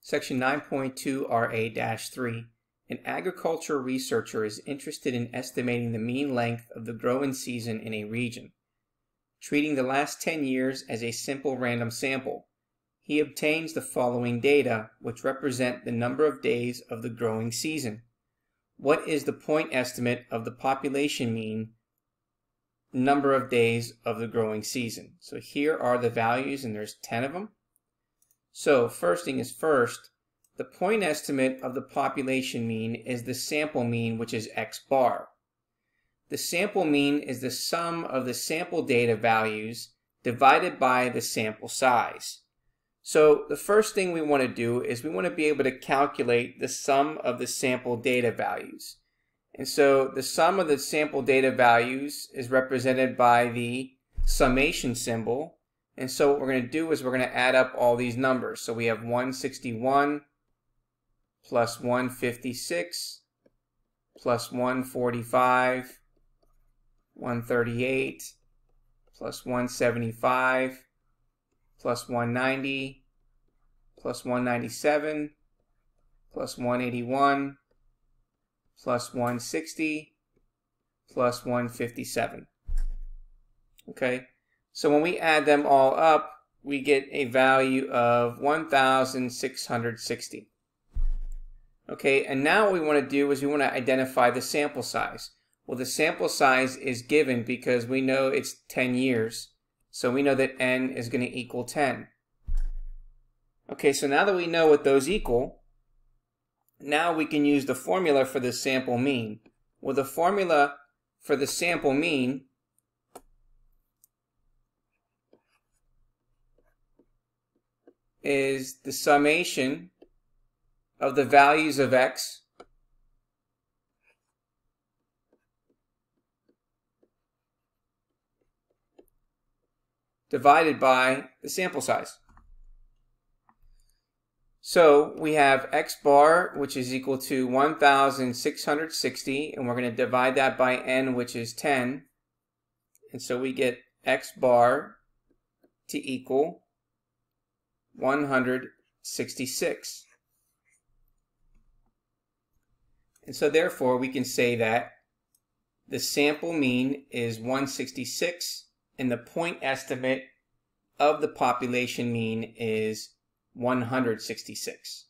Section 9.2 RA-3. An agriculture researcher is interested in estimating the mean length of the growing season in a region. Treating the last 10 years as a simple random sample, he obtains the following data, which represent the number of days of the growing season. What is the point estimate of the population mean number of days of the growing season? So here are the values, and there's 10 of them. So first thing is first, the point estimate of the population mean is the sample mean, which is x bar. The sample mean is the sum of the sample data values divided by the sample size. So the first thing we want to do is we want to be able to calculate the sum of the sample data values. And so the sum of the sample data values is represented by the summation symbol and so what we're going to do is we're going to add up all these numbers. So we have 161 plus 156 plus 145, 138 plus 175 plus 190 plus 197 plus 181 plus 160 plus 157. Okay, so when we add them all up, we get a value of 1,660. Okay, and now what we want to do is we want to identify the sample size. Well, the sample size is given because we know it's 10 years. So we know that n is going to equal 10. Okay, so now that we know what those equal, now we can use the formula for the sample mean. Well, the formula for the sample mean is the summation of the values of x divided by the sample size. So we have x bar, which is equal to 1,660, and we're going to divide that by n, which is 10. And so we get x bar to equal 166. And so therefore we can say that the sample mean is 166 and the point estimate of the population mean is 166.